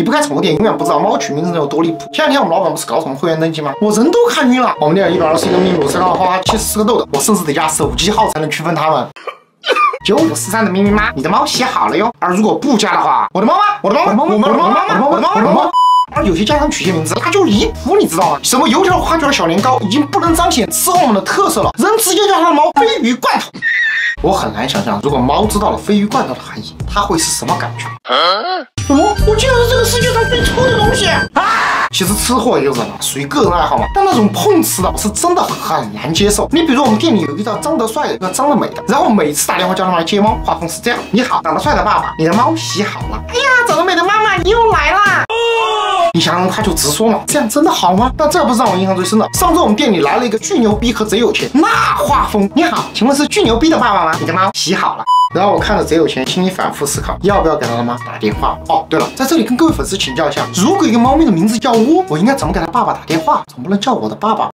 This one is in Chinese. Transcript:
你不看宠物店，永远不知道猫取名字有多离谱。前两天我们老板不是搞什么会员登记吗？我人都看晕了。我们店一百二十一个麋鹿，三个花花，七十个豆豆，我甚至得加手机号才能区分它们。九五四三的咪咪妈，你的猫写好了哟。而如果不加的话，我的猫吗？我的猫吗？我的猫吗？我的猫吗？我的猫吗？我的猫？我的猫。而有些家长取些名字，那就离谱，你知道吗？什么油条花卷小年糕，已经不能彰显吃货们的特色了，人直接叫它的猫鲱鱼罐头。我很难想象，如果猫知道了鲱鱼罐头的含义，它会是什么感觉？什么？我竟然是这个世界上最臭的东西啊！其实吃货也就忍了，属于个人爱好嘛。但那种碰瓷的，我是真的很难接受。你比如，我们店里有一个叫张德帅的，一个张德美的，然后每次打电话叫他们来接猫，画风是这样：你好，长得帅的爸爸，你的猫洗好了。哎呀，长得美的妈妈，你又来啦！你想他就直说嘛，这样真的好吗？但这不是让我印象最深的。上周我们店里来了一个巨牛逼和贼有钱，那画风，你好，请问是巨牛逼的爸爸吗？你的猫洗好了。然后我看着贼有钱，心里反复思考，要不要给他的妈打电话？哦，对了，在这里跟各位粉丝请教一下，如果一个猫咪的名字叫窝，我应该怎么给他爸爸打电话？总不能叫我的爸爸。